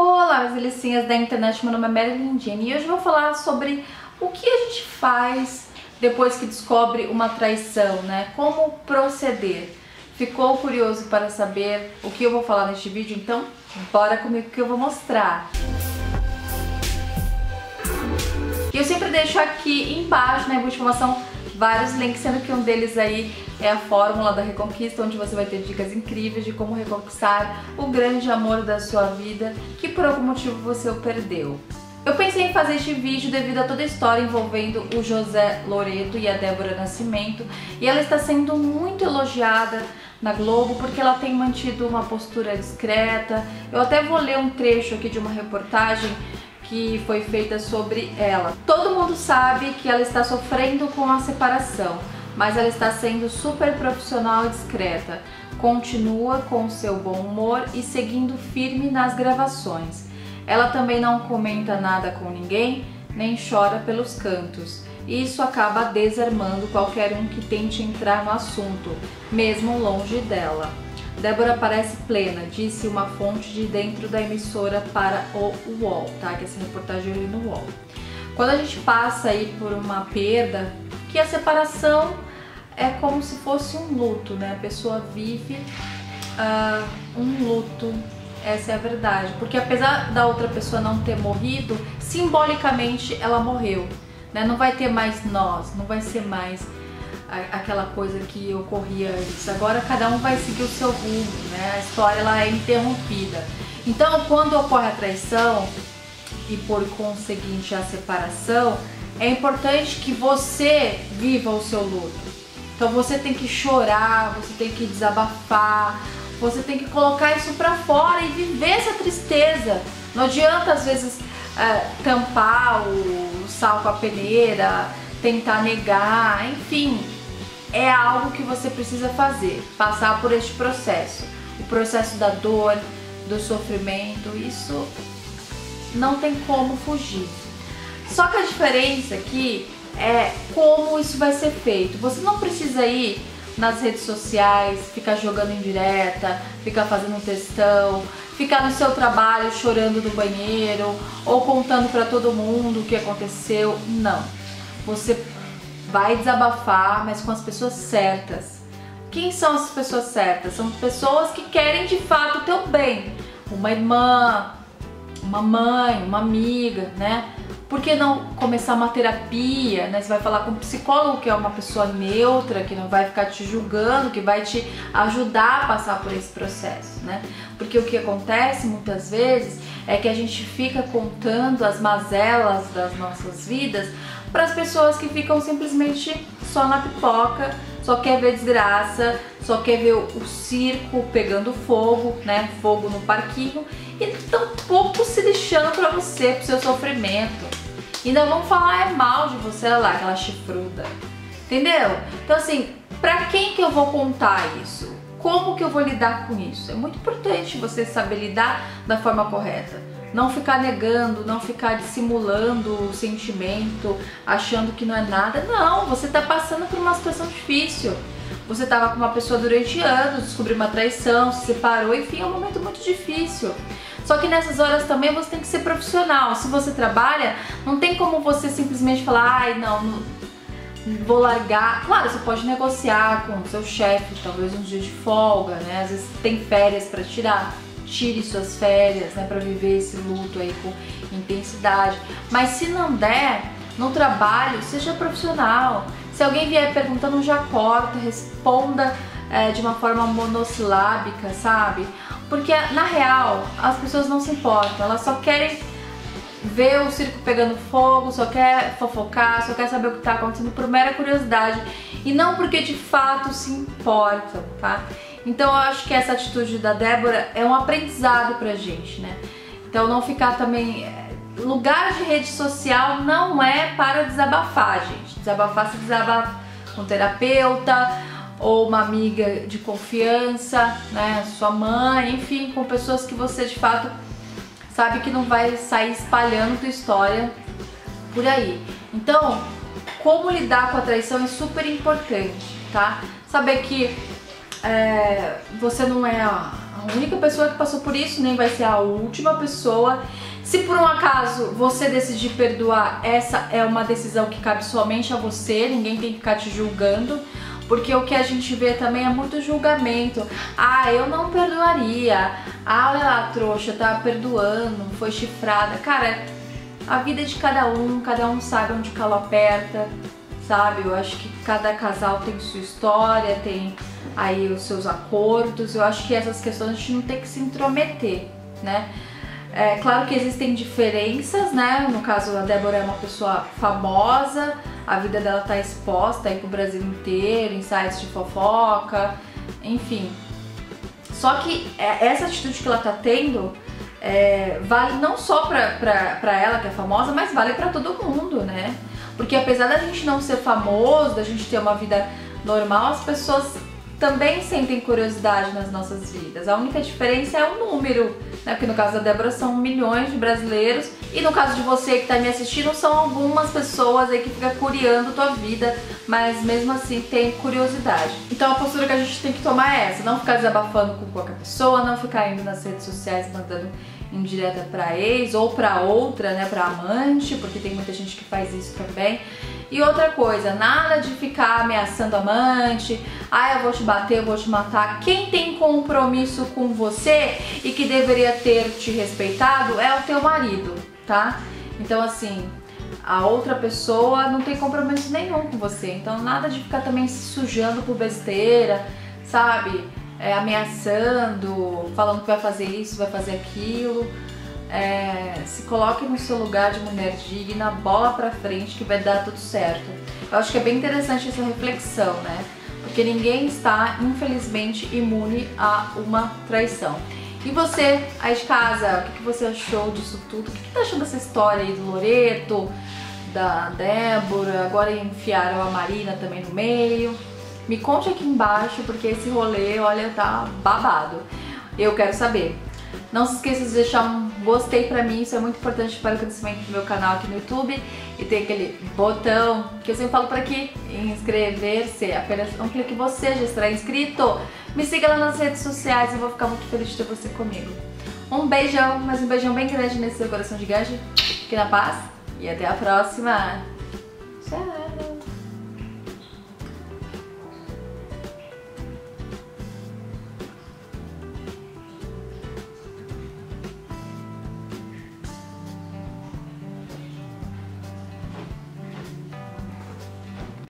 Olá, minhas delicinhas da internet, meu nome é Marilyn Jenny e hoje eu vou falar sobre o que a gente faz depois que descobre uma traição, né? Como proceder. Ficou curioso para saber o que eu vou falar neste vídeo? Então, bora comigo que eu vou mostrar. Eu sempre deixo aqui embaixo, né, informação vários links, sendo que um deles aí é a fórmula da reconquista, onde você vai ter dicas incríveis de como reconquistar o grande amor da sua vida que por algum motivo você o perdeu. Eu pensei em fazer este vídeo devido a toda a história envolvendo o José Loreto e a Débora Nascimento e ela está sendo muito elogiada na Globo porque ela tem mantido uma postura discreta. Eu até vou ler um trecho aqui de uma reportagem que foi feita sobre ela. Todo mundo sabe que ela está sofrendo com a separação, mas ela está sendo super profissional e discreta. Continua com seu bom humor e seguindo firme nas gravações. Ela também não comenta nada com ninguém, nem chora pelos cantos. Isso acaba desarmando qualquer um que tente entrar no assunto, mesmo longe dela. Débora parece plena, disse uma fonte de dentro da emissora para o UOL, tá? Que essa reportagem eu li no UOL. Quando a gente passa aí por uma perda, que a separação é como se fosse um luto, né? A pessoa vive uh, um luto, essa é a verdade. Porque apesar da outra pessoa não ter morrido, simbolicamente ela morreu. Né? Não vai ter mais nós, não vai ser mais aquela coisa que ocorria antes. Agora cada um vai seguir o seu rumo, né? A história ela é interrompida. Então, quando ocorre a traição e por conseguinte a separação, é importante que você viva o seu luto. Então você tem que chorar, você tem que desabafar, você tem que colocar isso para fora e viver essa tristeza. Não adianta às vezes é, tampar o sal com a peneira, tentar negar, enfim, é algo que você precisa fazer, passar por este processo. O processo da dor, do sofrimento, isso não tem como fugir. Só que a diferença aqui é como isso vai ser feito. Você não precisa ir nas redes sociais, ficar jogando em direta, ficar fazendo um textão, ficar no seu trabalho chorando no banheiro ou contando para todo mundo o que aconteceu. Não. Você vai desabafar, mas com as pessoas certas. Quem são as pessoas certas? São pessoas que querem de fato o teu bem. Uma irmã, uma mãe, uma amiga, né? Por que não começar uma terapia, né? Você vai falar com um psicólogo que é uma pessoa neutra, que não vai ficar te julgando, que vai te ajudar a passar por esse processo, né? Porque o que acontece muitas vezes é que a gente fica contando as mazelas das nossas vidas para as pessoas que ficam simplesmente só na pipoca, só quer ver desgraça, só quer ver o circo pegando fogo, né? Fogo no parquinho e tão pouco se lixando para você, pro seu sofrimento. Ainda vão falar é mal de você, olha lá, aquela chifruda. Entendeu? Então assim, pra quem que eu vou contar isso? Como que eu vou lidar com isso? É muito importante você saber lidar da forma correta. Não ficar negando, não ficar dissimulando o sentimento, achando que não é nada. Não, você está passando por uma situação difícil. Você estava com uma pessoa durante anos, descobriu uma traição, se separou, enfim, é um momento muito difícil. Só que nessas horas também você tem que ser profissional. Se você trabalha, não tem como você simplesmente falar, ai, não, não vou largar. Claro, você pode negociar com o seu chefe, talvez uns dias de folga, né? Às vezes tem férias para tirar tire suas férias, né, para viver esse luto aí com intensidade. Mas se não der, no trabalho, seja profissional. Se alguém vier perguntando, já corta, responda é, de uma forma monossilábica, sabe? Porque na real, as pessoas não se importam, elas só querem ver o circo pegando fogo, só quer fofocar, só quer saber o que está acontecendo por mera curiosidade e não porque de fato se importam, tá? Então eu acho que essa atitude da Débora é um aprendizado pra gente, né? Então não ficar também. É, lugar de rede social não é para desabafar, gente. Desabafar se desabafa com terapeuta ou uma amiga de confiança, né? Sua mãe, enfim, com pessoas que você de fato sabe que não vai sair espalhando tua história por aí. Então, como lidar com a traição é super importante, tá? Saber que é, você não é a única pessoa que passou por isso, nem vai ser a última pessoa. Se por um acaso você decidir perdoar, essa é uma decisão que cabe somente a você, ninguém tem que ficar te julgando. Porque o que a gente vê também é muito julgamento. Ah, eu não perdoaria. Ah, olha lá, trouxa, tá perdoando, foi chifrada. Cara, a vida é de cada um, cada um sabe onde calo aperta, sabe? Eu acho que cada casal tem sua história, tem aí os seus acordos. Eu acho que essas questões a gente não tem que se intrometer, né? É claro que existem diferenças, né? No caso, a Débora é uma pessoa famosa, a vida dela tá exposta aí pro Brasil inteiro, em sites de fofoca, enfim. Só que é, essa atitude que ela tá tendo é, vale não só pra, pra, pra ela que é famosa, mas vale para todo mundo, né? Porque apesar da gente não ser famoso, da gente ter uma vida normal, as pessoas também sentem curiosidade nas nossas vidas. A única diferença é o número, né? Porque no caso da Débora são milhões de brasileiros e no caso de você que está me assistindo são algumas pessoas aí que ficam curiando tua vida, mas mesmo assim tem curiosidade. Então a postura que a gente tem que tomar é essa, não ficar desabafando com qualquer pessoa, não ficar indo nas redes sociais mandando indireta para ex ou para outra, né, para amante, porque tem muita gente que faz isso também. E outra coisa, nada de ficar ameaçando amante, ah, eu vou te bater, eu vou te matar. Quem tem compromisso com você e que deveria ter te respeitado é o teu marido, tá? Então assim, a outra pessoa não tem compromisso nenhum com você. Então nada de ficar também se sujando por besteira, sabe? É, ameaçando, falando que vai fazer isso, vai fazer aquilo é, se coloque no seu lugar de mulher digna, bola pra frente que vai dar tudo certo. Eu acho que é bem interessante essa reflexão, né? Porque ninguém está, infelizmente, imune a uma traição. E você, aí de casa, o que, você achou disso tudo? O que, que tá achando dessa história aí do Loreto, da Débora, agora enfiaram a Marina também no meio? Me conte aqui embaixo, porque esse rolê, olha, tá babado. Eu quero saber. Não se esqueça de deixar um gostei pra mim, isso é muito importante para o crescimento do meu canal aqui no YouTube. E tem aquele botão que eu sempre falo por aqui, inscrever-se, apenas um clique você já estará inscrito. Me siga lá nas redes sociais, eu vou ficar muito feliz de ter você comigo. Um beijão, mas um beijão bem grande nesse seu coração gigante. Fique na paz e até a próxima. Tchau!